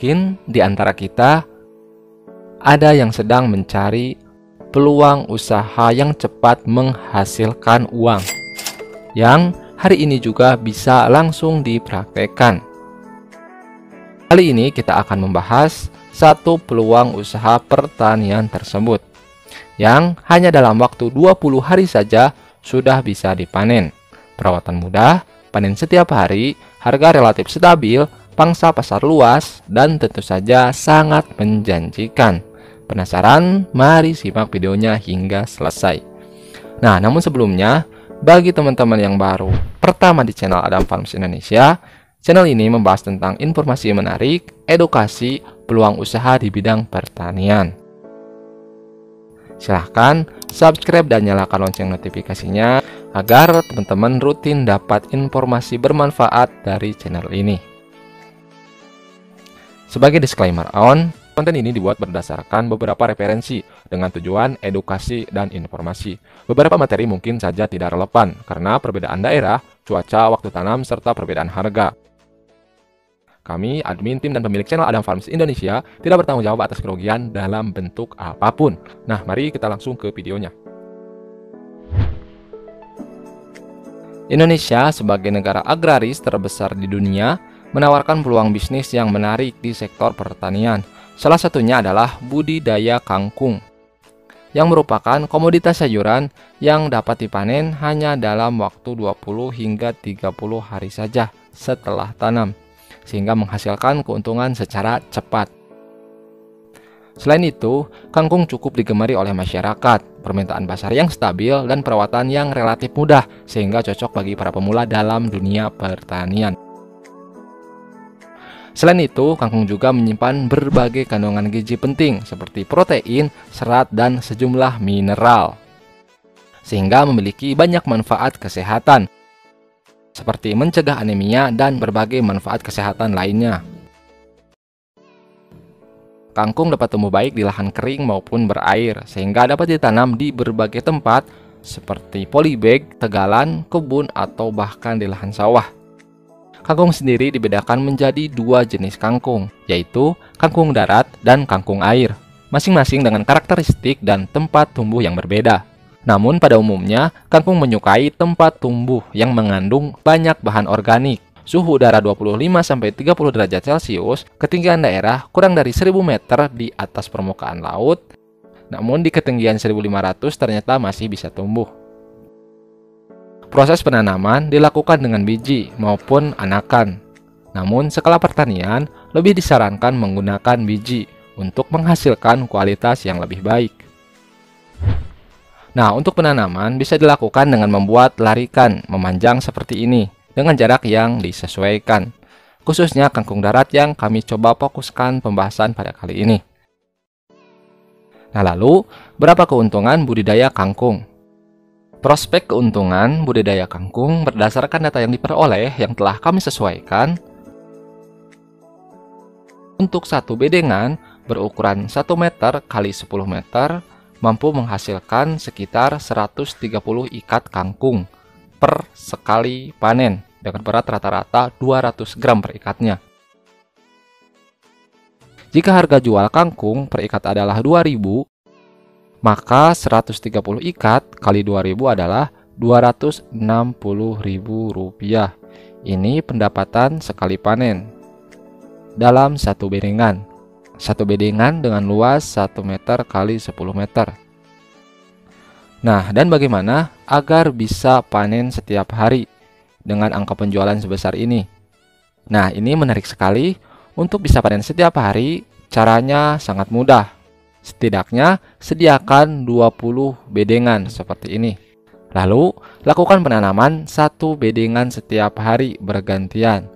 Mungkin di antara kita ada yang sedang mencari peluang usaha yang cepat menghasilkan uang, yang hari ini juga bisa langsung dipraktekkan. Kali ini kita akan membahas satu peluang usaha pertanian tersebut, yang hanya dalam waktu 20 hari saja sudah bisa dipanen. Perawatan mudah, panen setiap hari, harga relatif stabil, pangsa pasar luas, dan tentu saja sangat menjanjikan. Penasaran? Mari simak videonya hingga selesai. Nah, namun sebelumnya, bagi teman-teman yang baru pertama di channel Adam Farms Indonesia, channel ini membahas tentang informasi menarik, edukasi, peluang usaha di bidang pertanian. Silahkan subscribe dan nyalakan lonceng notifikasinya agar teman-teman rutin dapat informasi bermanfaat dari channel ini. Sebagai disclaimer on, konten ini dibuat berdasarkan beberapa referensi dengan tujuan edukasi dan informasi. Beberapa materi mungkin saja tidak relevan karena perbedaan daerah, cuaca, waktu tanam, serta perbedaan harga. Kami, admin tim dan pemilik channel Adam Farms Indonesia, tidak bertanggung jawab atas kerugian dalam bentuk apa pun. Nah, mari kita langsung ke videonya. Indonesia sebagai negara agraris terbesar di dunia menawarkan peluang bisnis yang menarik di sektor pertanian. Salah satunya adalah budidaya kangkung, yang merupakan komoditas sayuran yang dapat dipanen hanya dalam waktu 20 hingga 30 hari saja setelah tanam, sehingga menghasilkan keuntungan secara cepat. Selain itu, kangkung cukup digemari oleh masyarakat, permintaan pasar yang stabil, dan perawatan yang relatif mudah, sehingga cocok bagi para pemula dalam dunia pertanian. Selain itu, kangkung juga menyimpan berbagai kandungan gizi penting seperti protein, serat, dan sejumlah mineral. Sehingga memiliki banyak manfaat kesehatan seperti mencegah anemia dan berbagai manfaat kesehatan lainnya. Kangkung dapat tumbuh baik di lahan kering maupun berair, sehingga dapat ditanam di berbagai tempat seperti polybag, tegalan, kebun, atau bahkan di lahan sawah. Kangkung sendiri dibedakan menjadi dua jenis kangkung, yaitu kangkung darat dan kangkung air, masing-masing dengan karakteristik dan tempat tumbuh yang berbeda. Namun pada umumnya, kangkung menyukai tempat tumbuh yang mengandung banyak bahan organik, suhu udara 25-30 derajat Celcius, ketinggian daerah kurang dari 1000 meter di atas permukaan laut, namun di ketinggian 1500 ternyata masih bisa tumbuh. Proses penanaman dilakukan dengan biji maupun anakan. Namun, skala pertanian lebih disarankan menggunakan biji untuk menghasilkan kualitas yang lebih baik. Nah, untuk penanaman bisa dilakukan dengan membuat larikan memanjang seperti ini dengan jarak yang disesuaikan. Khususnya kangkung darat yang kami coba fokuskan pembahasan pada kali ini. Nah, lalu berapa keuntungan budidaya kangkung? Prospek keuntungan budidaya kangkung berdasarkan data yang diperoleh yang telah kami sesuaikan untuk satu bedengan berukuran 1 meter kali 10 meter mampu menghasilkan sekitar 130 ikat kangkung per sekali panen dengan berat rata-rata 200 gram per ikatnya. Jika harga jual kangkung per ikat adalah 2000, maka 130 ikat kali 2000 adalah 260.000 rupiah. Ini pendapatan sekali panen dalam satu bedengan. Satu bedengan dengan luas 1 meter kali 10 meter. Nah, dan bagaimana agar bisa panen setiap hari dengan angka penjualan sebesar ini? Nah, ini menarik sekali. Untuk bisa panen setiap hari, caranya sangat mudah Setidaknya sediakan 20 bedengan seperti ini. Lalu, lakukan penanaman satu bedengan setiap hari bergantian.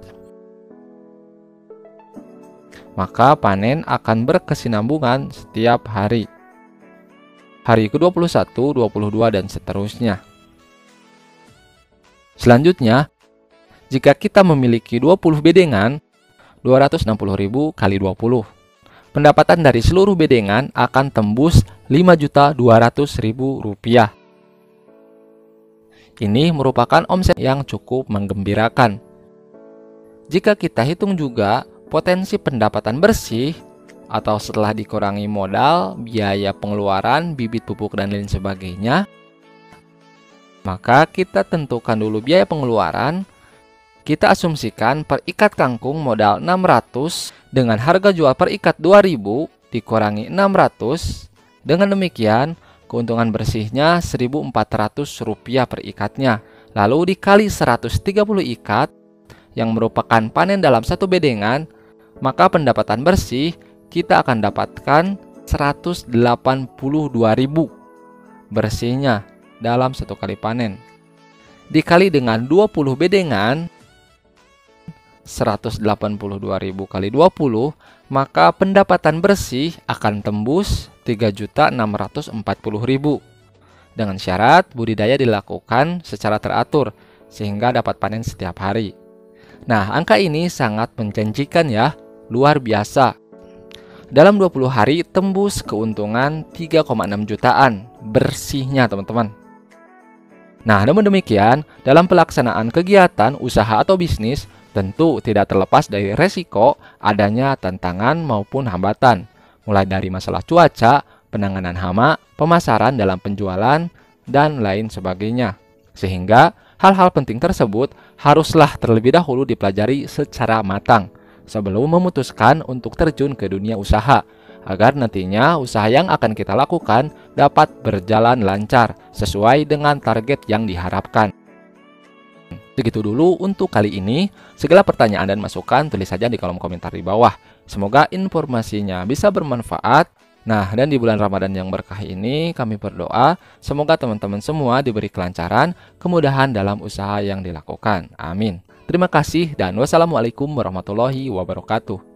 Maka panen akan berkesinambungan setiap hari. Hari ke-21, 22, dan seterusnya. Selanjutnya, jika kita memiliki 20 bedengan, 260.000 kali 20 pendapatan dari seluruh bedengan akan tembus Rp5.200.000. Ini merupakan omset yang cukup menggembirakan. Jika kita hitung juga potensi pendapatan bersih atau setelah dikurangi modal, biaya pengeluaran, bibit pupuk dan lain sebagainya, maka kita tentukan dulu biaya pengeluaran. Kita asumsikan per ikat kangkung modal 600 dengan harga jual per ikat 2000 dikurangi 600. Dengan demikian, keuntungan bersihnya Rp1.400 per ikatnya. Lalu dikali 130 ikat yang merupakan panen dalam satu bedengan, maka pendapatan bersih kita akan dapatkan 182.000 bersihnya dalam satu kali panen. Dikali dengan 20 bedengan 182.000 kali 20, maka pendapatan bersih akan tembus 3.640.000. Dengan syarat budidaya dilakukan secara teratur sehingga dapat panen setiap hari. Nah, angka ini sangat menjanjikan ya, luar biasa. Dalam 20 hari tembus keuntungan 3,6 jutaan bersihnya teman-teman. Nah, namun demikian, dalam pelaksanaan kegiatan, usaha atau bisnis, tentu tidak terlepas dari resiko adanya tantangan maupun hambatan, mulai dari masalah cuaca, penanganan hama, pemasaran dalam penjualan, dan lain sebagainya. Sehingga Hal-hal penting tersebut haruslah terlebih dahulu dipelajari secara matang sebelum memutuskan untuk terjun ke dunia usaha agar nantinya usaha yang akan kita lakukan dapat berjalan lancar sesuai dengan target yang diharapkan. Segitu dulu untuk kali ini. Segala pertanyaan dan masukan tulis saja di kolom komentar di bawah. Semoga informasinya bisa bermanfaat Nah, dan di bulan Ramadan yang berkah ini kami berdoa semoga teman-teman semua diberi kelancaran, kemudahan dalam usaha yang dilakukan. Amin. Terima kasih dan wassalamualaikum warahmatullahi wabarakatuh.